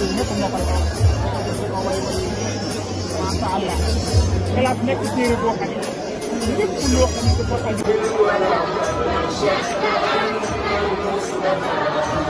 Ini pendapat masa Allah xalaat nekk téere boo xam ne lépp loo Thank you.